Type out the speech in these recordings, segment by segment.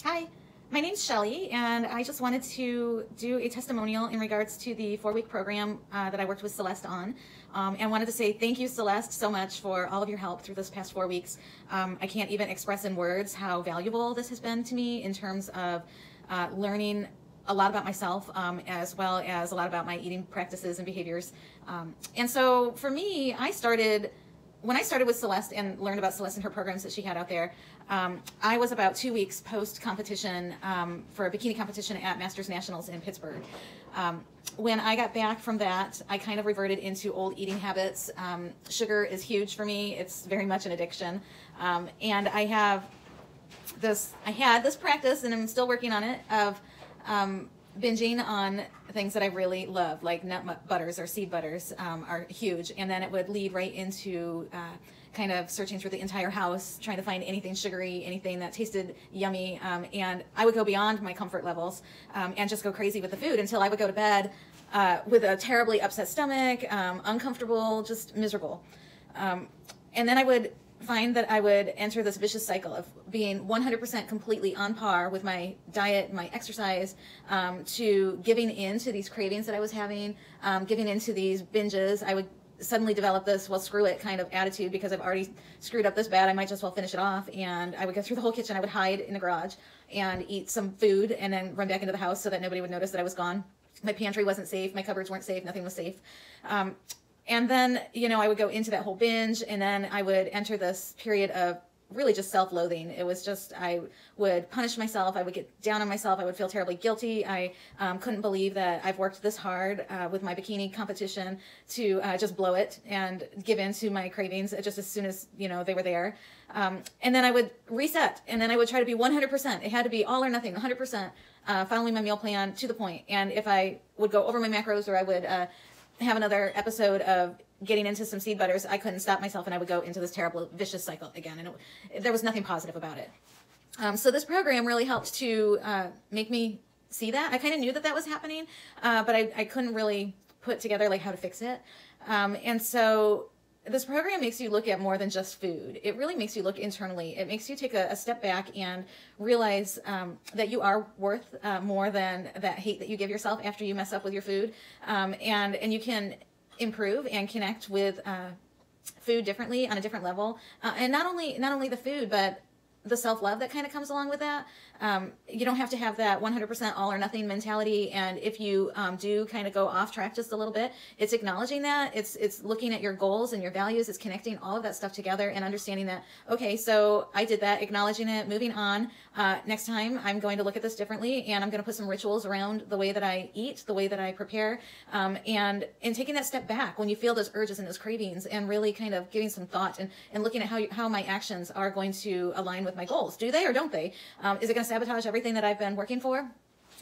Hi, my name's Shelly, and I just wanted to do a testimonial in regards to the four-week program uh, that I worked with Celeste on, um, and wanted to say thank you, Celeste, so much for all of your help through this past four weeks. Um, I can't even express in words how valuable this has been to me in terms of uh, learning a lot about myself um, as well as a lot about my eating practices and behaviors. Um, and so for me, I started when I started with Celeste and learned about Celeste and her programs that she had out there, um, I was about two weeks post competition um, for a bikini competition at Masters Nationals in Pittsburgh. Um, when I got back from that, I kind of reverted into old eating habits. Um, sugar is huge for me. It's very much an addiction. Um, and I have this, I had this practice and I'm still working on it of um, binging on things that I really love, like nut butters or seed butters um, are huge. And then it would lead right into uh, kind of searching through the entire house, trying to find anything sugary, anything that tasted yummy. Um, and I would go beyond my comfort levels um, and just go crazy with the food until I would go to bed uh, with a terribly upset stomach, um, uncomfortable, just miserable. Um, and then I would find that I would enter this vicious cycle of being 100% completely on par with my diet, my exercise, um, to giving in to these cravings that I was having, um, giving into these binges. I would suddenly develop this, well, screw it kind of attitude because I've already screwed up this bad. I might just well finish it off. And I would go through the whole kitchen. I would hide in the garage and eat some food and then run back into the house so that nobody would notice that I was gone. My pantry wasn't safe. My cupboards weren't safe. Nothing was safe. Um, and then, you know, I would go into that whole binge and then I would enter this period of really just self-loathing. It was just, I would punish myself. I would get down on myself. I would feel terribly guilty. I um, couldn't believe that I've worked this hard uh, with my bikini competition to uh, just blow it and give in to my cravings just as soon as, you know, they were there. Um, and then I would reset and then I would try to be 100%. It had to be all or nothing, 100%, uh, following my meal plan to the point. And if I would go over my macros or I would uh, have another episode of getting into some seed butters, I couldn't stop myself and I would go into this terrible vicious cycle again. And it, there was nothing positive about it. Um, so this program really helped to uh, make me see that. I kind of knew that that was happening, uh, but I, I couldn't really put together like how to fix it. Um, and so this program makes you look at more than just food. It really makes you look internally. It makes you take a, a step back and realize um, that you are worth uh, more than that hate that you give yourself after you mess up with your food. Um, and, and you can improve and connect with uh, food differently on a different level. Uh, and not only, not only the food, but the self-love that kind of comes along with that. Um, you don't have to have that 100% all or nothing mentality. And if you um, do kind of go off track just a little bit, it's acknowledging that. It's it's looking at your goals and your values. It's connecting all of that stuff together and understanding that. Okay, so I did that, acknowledging it, moving on. Uh, next time, I'm going to look at this differently, and I'm going to put some rituals around the way that I eat, the way that I prepare, um, and and taking that step back when you feel those urges and those cravings, and really kind of giving some thought and and looking at how you, how my actions are going to align with my goals. Do they or don't they? Um, is it going to sabotage everything that I've been working for?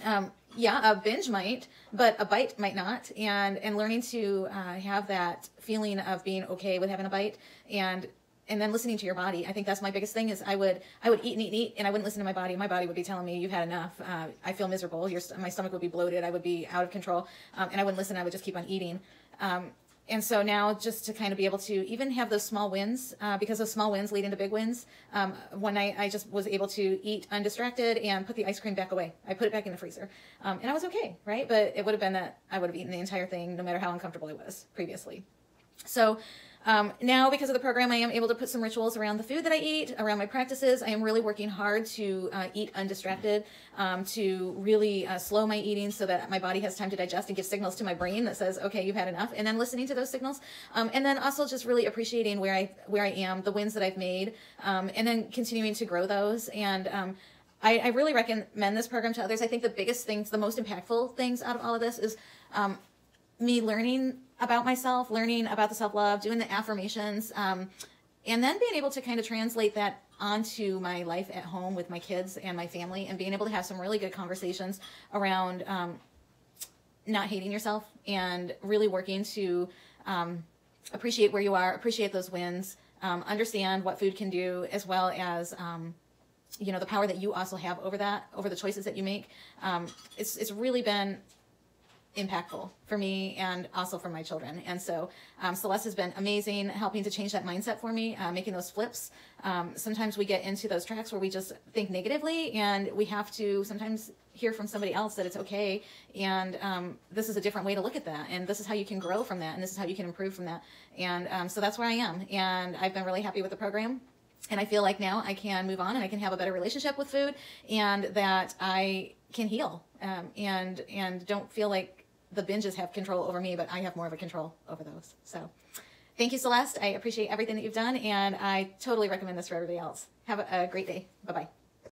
Um, yeah, a binge might, but a bite might not. And and learning to uh, have that feeling of being okay with having a bite and and then listening to your body. I think that's my biggest thing is I would I would eat and eat and eat and I wouldn't listen to my body. My body would be telling me you've had enough. Uh, I feel miserable. Your my stomach would be bloated. I would be out of control, um, and I wouldn't listen. I would just keep on eating. Um, and so now just to kind of be able to even have those small wins uh, because those small wins lead into big wins. Um, one night i just was able to eat undistracted and put the ice cream back away. I put it back in the freezer. Um, and i was okay right? But it would have been that i would have eaten the entire thing no matter how uncomfortable i was previously. So um, now, because of the program, I am able to put some rituals around the food that I eat, around my practices. I am really working hard to uh, eat undistracted, um, to really uh, slow my eating so that my body has time to digest and give signals to my brain that says, okay, you've had enough. And then listening to those signals. Um, and then also just really appreciating where I, where I am, the wins that I've made, um, and then continuing to grow those. And um, I, I, really recommend this program to others. I think the biggest things, the most impactful things out of all of this is um, me learning about myself, learning about the self love, doing the affirmations, um, and then being able to kind of translate that onto my life at home with my kids and my family, and being able to have some really good conversations around um, not hating yourself and really working to um, appreciate where you are, appreciate those wins, um, understand what food can do, as well as um, you know the power that you also have over that, over the choices that you make. Um, it's it's really been impactful for me and also for my children. And so um, Celeste has been amazing helping to change that mindset for me, uh, making those flips. Um, sometimes we get into those tracks where we just think negatively and we have to sometimes hear from somebody else that it's okay. And um, this is a different way to look at that. And this is how you can grow from that. And this is how you can improve from that. And um, so that's where I am. And I've been really happy with the program. And I feel like now I can move on and I can have a better relationship with food and that I can heal um, and and don't feel like the binges have control over me, but I have more of a control over those. So thank you, Celeste. I appreciate everything that you've done, and I totally recommend this for everybody else. Have a, a great day. Bye bye.